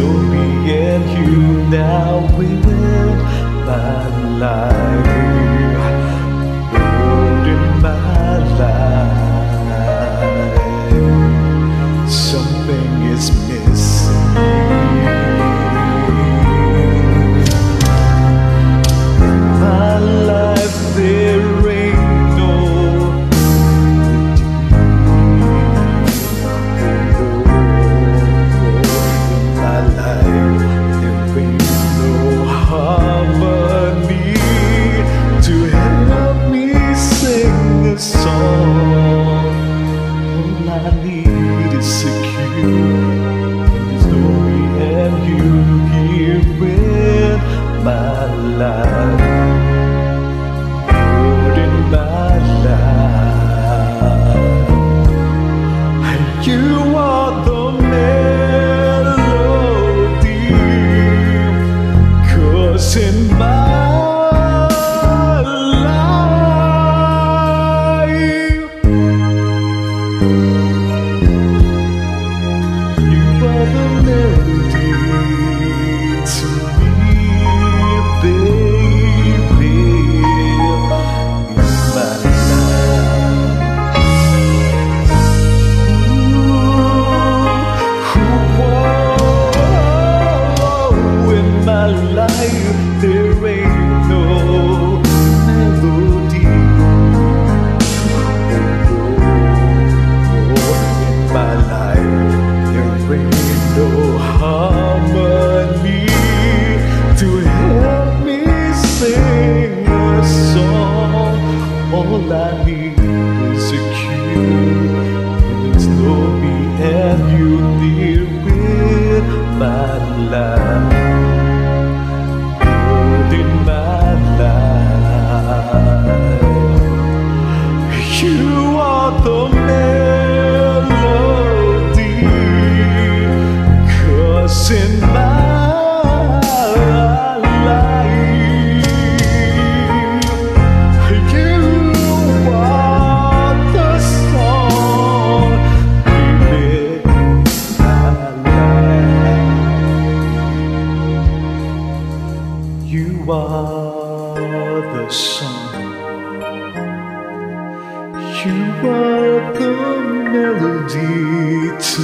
Sophie and you, now we will, my life. Are the song. You are the melody to